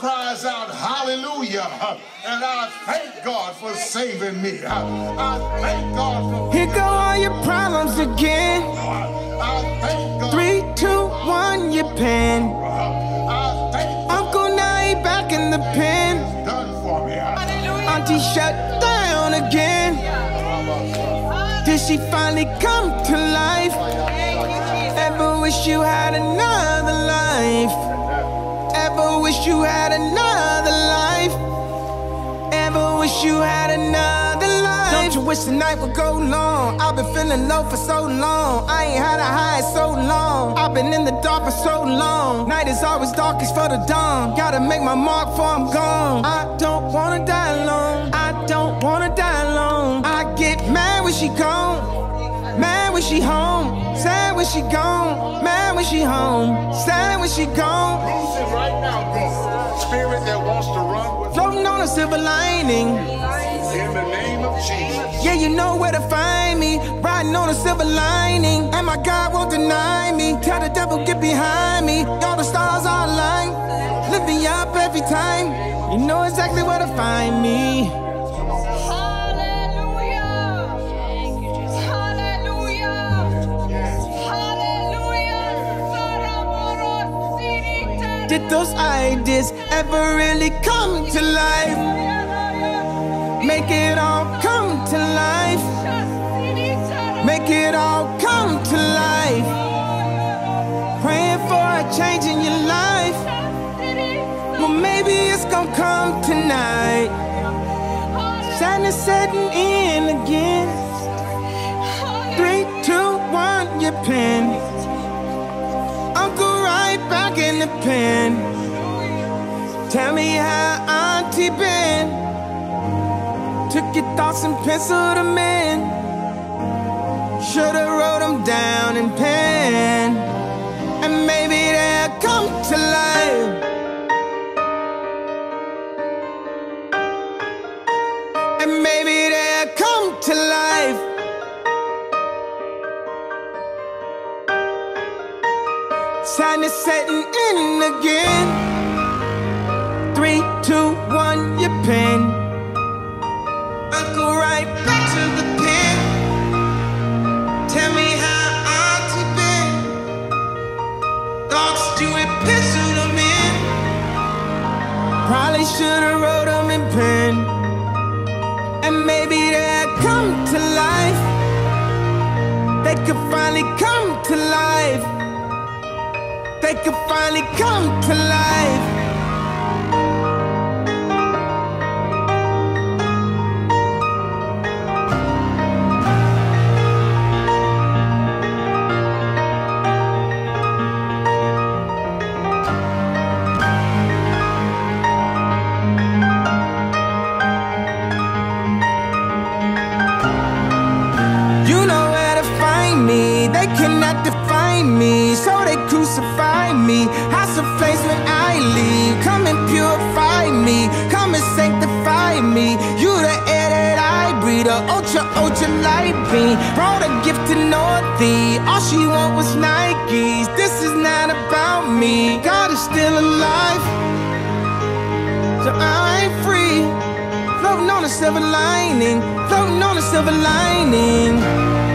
cries out, Hallelujah. And I thank God for saving me. I thank God for. Here go all your problems again. I thank God. Three, two, one, your pen. I Uncle now he back in the pen. God done for me. Auntie shut down again. Did she finally come to life? Ever wish you had another life? Wish you had another life? Don't you wish the night would go long? I've been feeling low for so long. I ain't had a high in so long. I've been in the dark for so long. Night is always darkest for the dawn. Gotta make my mark before I'm gone. I don't wanna die alone. I don't wanna die alone. I get mad when she gone. Mad when she home. Sad when she gone. Mad when she home. Sad when she gone. Loose right now, God. Spirit that wants to run with On a silver lining. in the name of Jesus. Yeah, you know where to find me. Riding on a silver lining. And my God won't deny me. Tell the devil, get behind me. All the stars are aligned. Lift me up every time. You know exactly where to find me. Did those ideas ever really come to life? Make it all come to life. Make it all come to life. Praying for a change in your life. Well, maybe it's gonna come tonight. Sadness setting in again. Three, two, one, your pen. The pen. Tell me how Auntie been. Took your thoughts and penciled them in. Should've wrote them down in pen. Sadness setting in again. Three, two, one, your pen. I go right back to the pen. Tell me how Auntie been. Thoughts do pencil them in. Probably should've wrote them in pen. And maybe they'll come to life. They could finally come to life. They could finally come to life. You know where to find me. They me, so they crucify me. House of flames when I leave. Come and purify me. Come and sanctify me. You the air that I breathe. A ultra, ultra light beam. Brought a gift to Northie. All she want was Nikes. This is not about me. God is still alive. So I'm free. Floating on a silver lining. Floating on a silver lining.